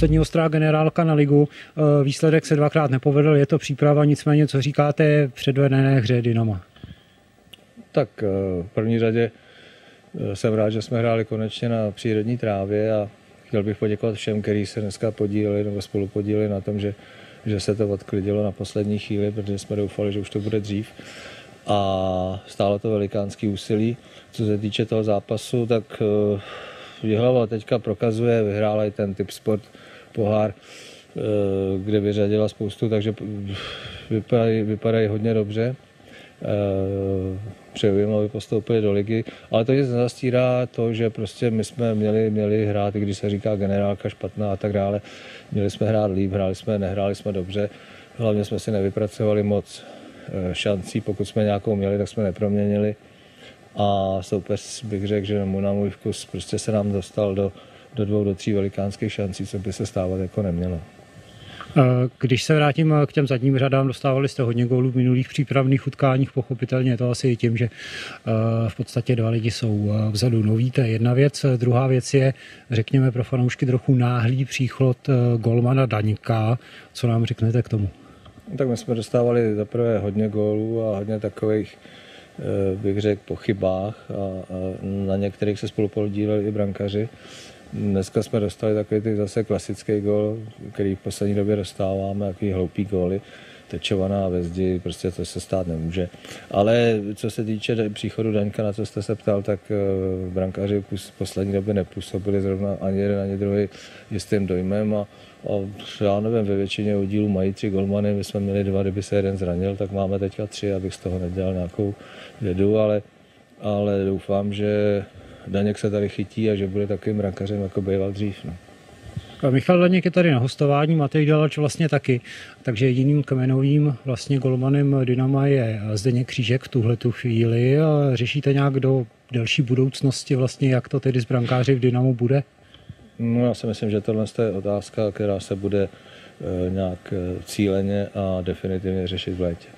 poslední ostrá generálka na ligu. Výsledek se dvakrát nepovedl, je to příprava, nicméně co říkáte předvedené hře Dynama? Tak v první řadě jsem rád, že jsme hráli konečně na přírodní trávě a chtěl bych poděkovat všem, kteří se dneska podíleli nebo spolu podíleli na tom, že, že se to odklidilo na poslední chvíli, protože jsme doufali, že už to bude dřív. A stálo to velikánský úsilí. Co se týče toho zápasu, tak Jihlava teďka prokazuje, vyhrála i ten typ sport pohár, uh, kde vyřadila spoustu, takže vypadají, vypadají hodně dobře. Uh, přeju jim, aby postoupili do ligy, ale to nic nezastírá to, že prostě my jsme měli, měli hrát, i když se říká generálka špatná a tak dále, měli jsme hrát líp, hráli jsme, nehráli jsme dobře, hlavně jsme si nevypracovali moc eh, šancí, pokud jsme nějakou měli, tak jsme neproměnili a soupeř bych řekl, že na můj vkus prostě se nám dostal do, do dvou, do tří velikánských šancí, co by se stávat jako nemělo. Když se vrátím k těm zadním řadám, dostávali jste hodně gólů v minulých přípravných utkáních, pochopitelně je to asi i tím, že v podstatě dva lidi jsou vzadu noví, to je jedna věc. Druhá věc je, řekněme pro fanoušky, trochu náhlý příchod golmana Daňka. Co nám řeknete k tomu? Tak my jsme dostávali zaprvé hodně gólů a hodně takových bych řekl, po chybách a, a na některých se spolu podíleli i brankaři. Dneska jsme dostali takový ty zase klasický gol, který v poslední době dostáváme, takový hloupý góly, tečovaná ve zdi, prostě to se stát nemůže. Ale co se týče příchodu Daňka, na co jste se ptal, tak eh, brankáři v poslední době nepůsobili zrovna ani jeden, ani druhý jistým dojmem a, a já nevím, ve většině oddílů mají tři golmany, my jsme měli dva, kdyby se jeden zranil, tak máme teďka tři, abych z toho nedělal nějakou vědu, ale, ale doufám, že Daněk se tady chytí a že bude takovým mrakařem, jako býval dřív. No. Michal Daněk je tady na hostování, Matej Dalač vlastně taky, takže jediným kmenovým vlastně golmanem Dynama je Zdeněk Křížek v tuhle tu chvíli. Řešíte nějak do delší budoucnosti vlastně, jak to tedy z brankáři v Dynamu bude? No já si myslím, že tohle je otázka, která se bude eh, nějak eh, cíleně a definitivně řešit v létě.